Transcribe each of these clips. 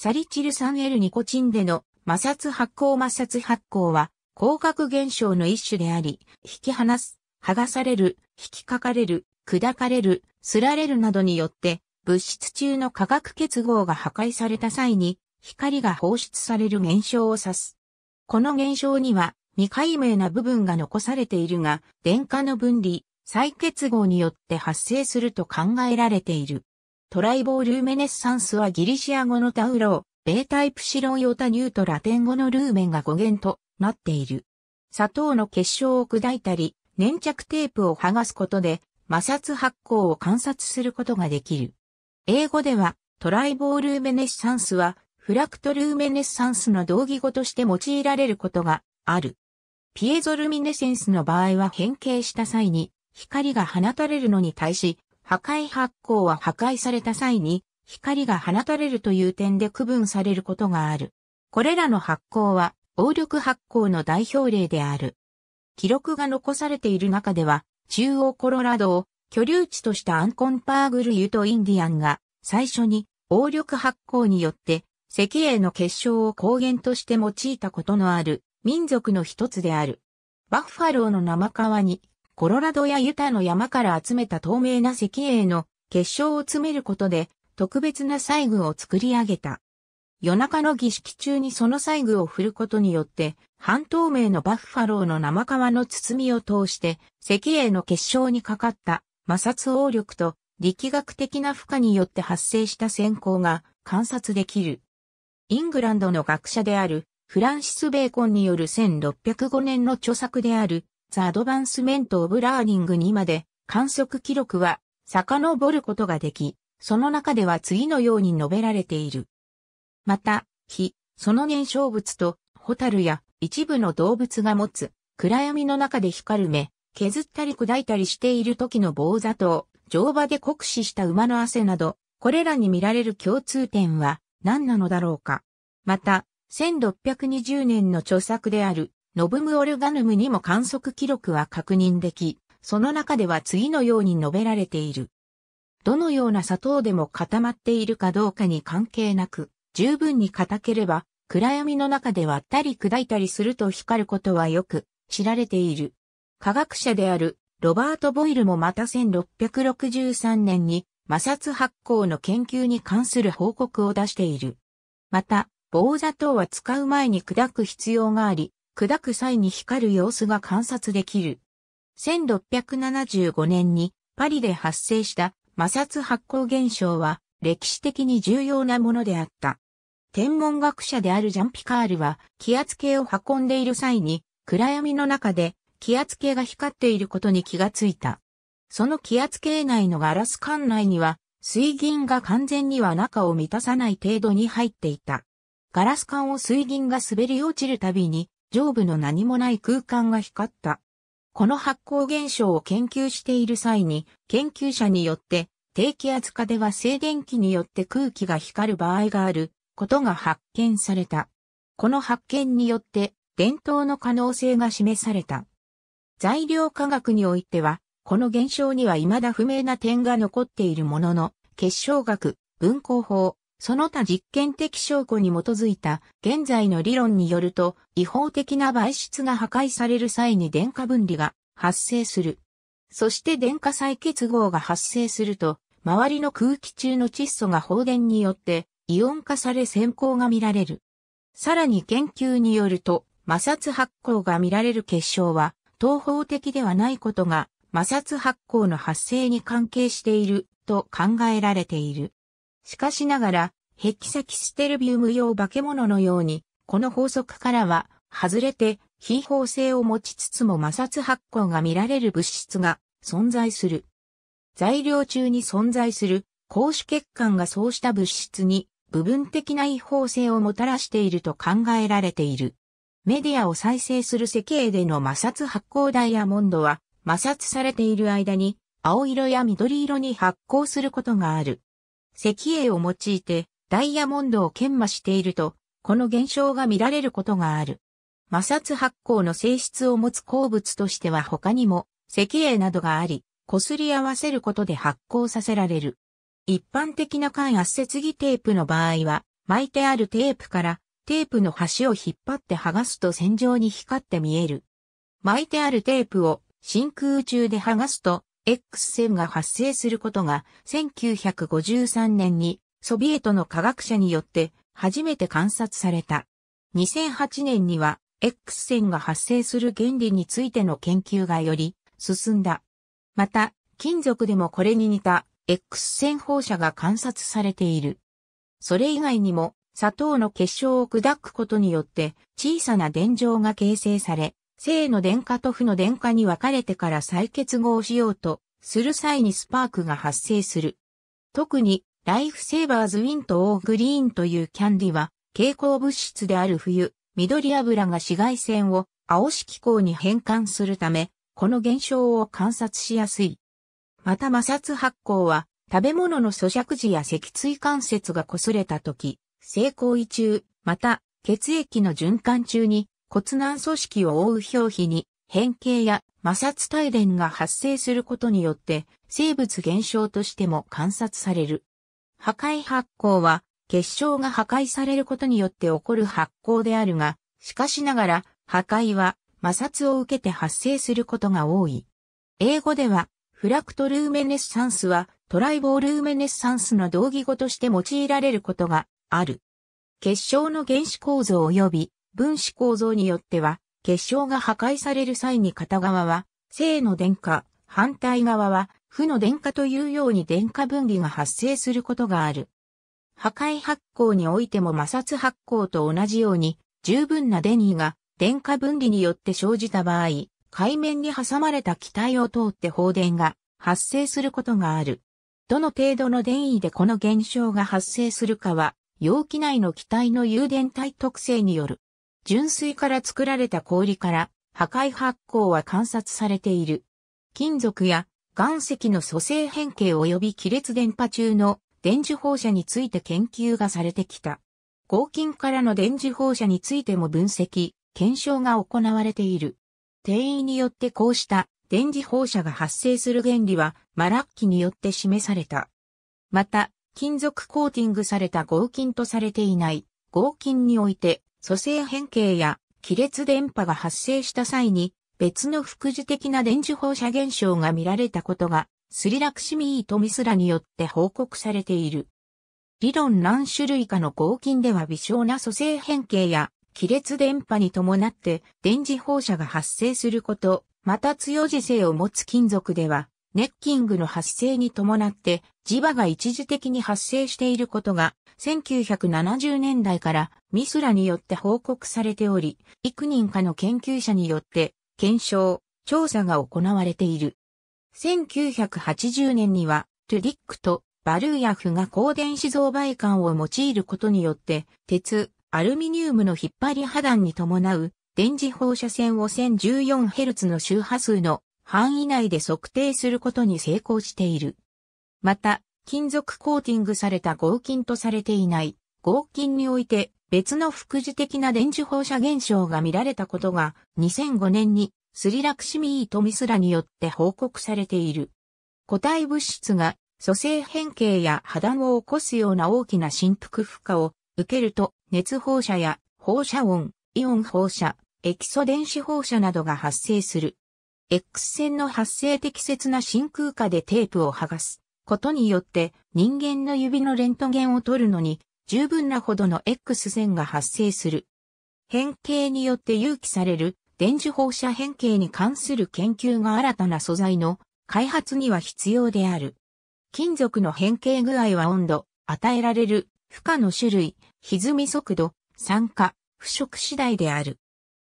サリチル酸 L ニコチンでの摩擦発酵摩擦発酵は、光学現象の一種であり、引き離す、剥がされる、引きかかれる、砕かれる、すられるなどによって、物質中の化学結合が破壊された際に、光が放出される現象を指す。この現象には、未解明な部分が残されているが、電荷の分離、再結合によって発生すると考えられている。トライボールーメネッサンスはギリシア語のタウロー、ベータイプシロンヨタニュートラテン語のルーメンが語源となっている。砂糖の結晶を砕いたり、粘着テープを剥がすことで摩擦発酵を観察することができる。英語ではトライボールーメネッサンスはフラクトルーメネッサンスの同義語として用いられることがある。ピエゾルミネセンスの場合は変形した際に光が放たれるのに対し、破壊発光は破壊された際に光が放たれるという点で区分されることがある。これらの発光は応力発光の代表例である。記録が残されている中では、中央コロラドを居留地としたアンコンパーグルユとインディアンが最初に応力発光によって石英の結晶を光源として用いたことのある民族の一つである。バッファローの生皮に、コロラドやユタの山から集めた透明な石英の結晶を詰めることで、特別な細具を作り上げた。夜中の儀式中にその細具を振ることによって、半透明のバッファローの生皮の包みを通して、石英の結晶にかかった摩擦応力と力学的な負荷によって発生した閃光が観察できる。イングランドの学者であるフランシス・ベーコンによる1605年の著作であるThe Advancement of Learning にまで観測記録は遡ることができ、その中では次のように述べられている。また、火、その燃焼物と、ホタルや一部の動物が持つ暗闇の中で光る目、削ったり砕いたりしている時の棒砂糖、乗馬で酷使した馬の汗など、これらに見られる共通点は何なのだろうか。また、1620年の著作であるノブムオルガヌムにも観測記録は確認でき、その中では次のように述べられている。どのような砂糖でも固まっているかどうかに関係なく、十分に硬ければ、暗闇の中で割ったり砕いたりすると光ることはよく知られている。科学者であるロバート・ボイルもまた1663年に摩擦発酵の研究に関する報告を出している。また、棒砂糖は使う前に砕く必要があり、砕く際に光る様子が観察できる。1675年にパリで発生した摩擦発酵現象は歴史的に重要なものであった。天文学者であるジャンピカールは気圧計を運んでいる際に暗闇の中で気圧計が光っていることに気がついた。その気圧計内のガラス管内には、水銀が完全には中を満たさない程度に入っていた。ガラス管を水銀が滑り落ちるたびに、上部の何もない空間が光った。この発光現象を研究している際に、研究者によって、低気圧下では静電気によって空気が光る場合があることが発見された。この発見によって、伝統の可能性が示された。材料科学においては、この現象には未だ不明な点が残っているものの、結晶学、分光法、その他実験的証拠に基づいた現在の理論によると、違法的な媒質が破壊される際に電荷分離が発生する。そして電荷再結合が発生すると、周りの空気中の窒素が放電によってイオン化され閃光が見られる。さらに研究によると、摩擦発光が見られる結晶は、東方的ではないことが摩擦発光の発生に関係していると考えられている。しかしながら、ヘキサキステルビウム用化け物のように、この法則からは外れて非法性を持ちつつも摩擦発光が見られる物質が存在する。材料中に存在する光子血管がそうした物質に部分的な違法性をもたらしていると考えられている。メディアを再生する石英での摩擦発光ダイヤモンドは摩擦されている間に青色や緑色に発光することがある。石英を用いてダイヤモンドを研磨していると、この現象が見られることがある。摩擦発光の性質を持つ鉱物としては他にも石英などがあり、擦り合わせることで発光させられる。一般的な間圧接儀テープの場合は、巻いてあるテープからテープの端を引っ張って剥がすと線状に光って見える。巻いてあるテープを真空中で剥がすと X 線が発生することが1953年にソビエトの科学者によって初めて観察された。2008年には X 線が発生する原理についての研究がより進んだ。また、金属でもこれに似た X 線放射が観察されている。それ以外にも砂糖の結晶を砕くことによって小さな電状が形成され、正の電荷と負の電荷に分かれてから再結合しようとする際にスパークが発生する。特にライフセーバーズウィンとオーグリーンというキャンディは蛍光物質である冬、緑油が紫外線を青色光に変換するため、この現象を観察しやすい。また摩擦発光は食べ物の咀嚼時や脊椎関節が擦れた時、性行為中、また血液の循環中に骨軟組織を覆う表皮に変形や摩擦帯電が発生することによって生物現象としても観察される。破壊発光は結晶が破壊されることによって起こる発光であるが、しかしながら破壊は摩擦を受けて発生することが多い。英語ではフラクトルーメネッサンスはトライボールーメネッサンスの同義語として用いられることがある。結晶の原子構造及び分子構造によっては、結晶が破壊される際に片側は正の電荷、反対側は負の電荷というように電荷分離が発生することがある。破壊発光においても摩擦発光と同じように十分な電位が電荷分離によって生じた場合、海面に挟まれた気体を通って放電が発生することがある。どの程度の電位でこの現象が発生するかは、容器内の気体の誘電体特性による。純水から作られた氷から破壊発光は観察されている。金属や岩石の組成変形及び亀裂電波中の電磁放射について研究がされてきた。合金からの電磁放射についても分析、検証が行われている。転移によってこうした電磁放射が発生する原理はマラッキによって示された。また、金属コーティングされた合金とされていない合金において組成変形や亀裂電波が発生した際に別の副次的な電磁放射現象が見られたことがスリラクシミートミスラによって報告されている。理論何種類かの合金では微小な組成変形や亀裂電波に伴って電磁放射が発生すること、また強磁性を持つ金属では、ネッキングの発生に伴って磁場が一時的に発生していることが、1970年代からミスラによって報告されており、幾人かの研究者によって検証、調査が行われている。1980年には、トゥディックとバルーヤフが高電子増倍管を用いることによって、鉄、アルミニウムの引っ張り破断に伴う電磁放射線を 1014Hz の周波数の範囲内で測定することに成功している。また、金属コーティングされた合金とされていない合金において別の副次的な電磁放射現象が見られたことが2005年にスリラクシミートミスラによって報告されている。固体物質が組成変形や破断を起こすような大きな振幅負荷を受けると熱放射や放射音、イオン放射、エキソ電子放射などが発生する。X 線の発生適切な真空下でテープを剥がすことによって人間の指のレントゲンを取るのに十分なほどの X 線が発生する。変形によって誘起される電磁放射変形に関する研究が新たな素材の開発には必要である。金属の変形具合は温度、与えられる負荷の種類、歪み速度、酸化、腐食次第である。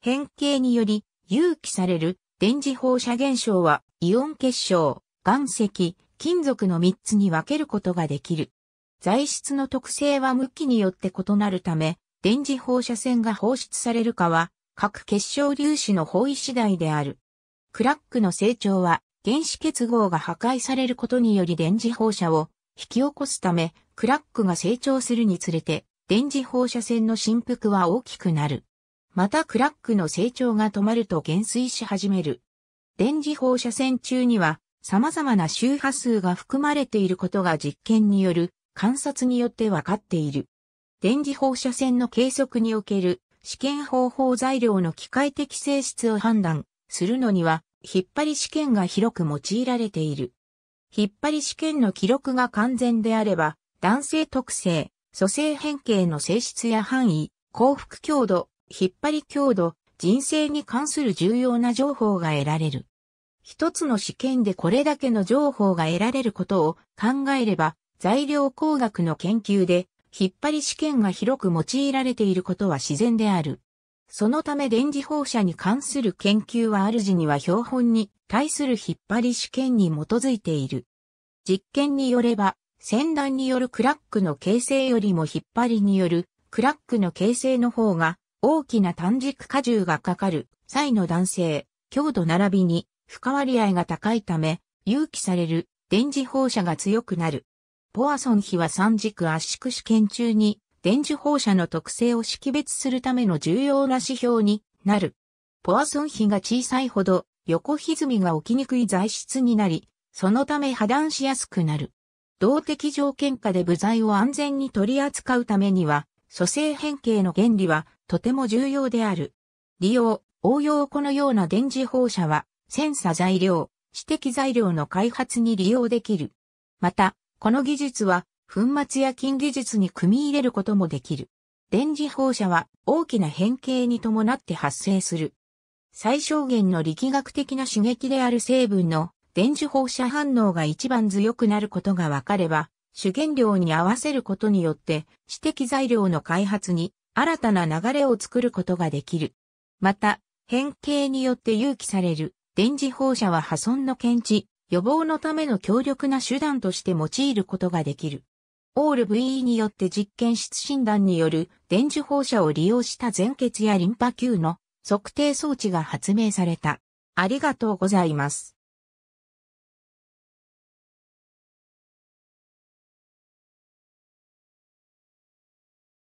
変形により誘起される電磁放射現象はイオン結晶、岩石、金属の3つに分けることができる。材質の特性は向きによって異なるため、電磁放射線が放出されるかは各結晶粒子の方位次第である。クラックの成長は原子結合が破壊されることにより電磁放射を引き起こすため、クラックが成長するにつれて電磁放射線の振幅は大きくなる。またクラックの成長が止まると減衰し始める。電磁放射線中には様々な周波数が含まれていることが実験による観察によって分かっている。電磁放射線の計測における試験方法材料の機械的性質を判断するのには、引っ張り試験が広く用いられている。引っ張り試験の記録が完全であれば、男性特性、組成変形の性質や範囲、幸福強度、引っ張り強度、人生に関する重要な情報が得られる。一つの試験でこれだけの情報が得られることを考えれば、材料工学の研究で引っ張り試験が広く用いられていることは自然である。そのため電磁放射に関する研究は主には標本に対する引っ張り試験に基づいている。実験によれば、先端によるクラックの形成よりも引っ張りによるクラックの形成の方が大きな短軸荷重がかかる際の男性、強度並びに負荷割合が高いため、有機される電磁放射が強くなる。ポアソン比は三軸圧縮試験中に電磁放射の特性を識別するための重要な指標になる。ポアソン比が小さいほど横歪みが起きにくい材質になり、そのため破断しやすくなる。動的条件下で部材を安全に取り扱うためには、組成変形の原理はとても重要である。利用、応用このような電磁放射は、センサ材料、知的材料の開発に利用できる。また、この技術は、粉末や金技術に組み入れることもできる。電磁放射は大きな変形に伴って発生する。最小限の力学的な刺激である成分の電磁放射反応が一番強くなることが分かれば、主原料に合わせることによって知的材料の開発に新たな流れを作ることができる。また、変形によって有機される電磁放射は破損の検知、予防のための強力な手段として用いることができる。オール VE によって実験室診断による電磁放射を利用した全血やリンパ球の測定装置が発明された。ありがとうございます。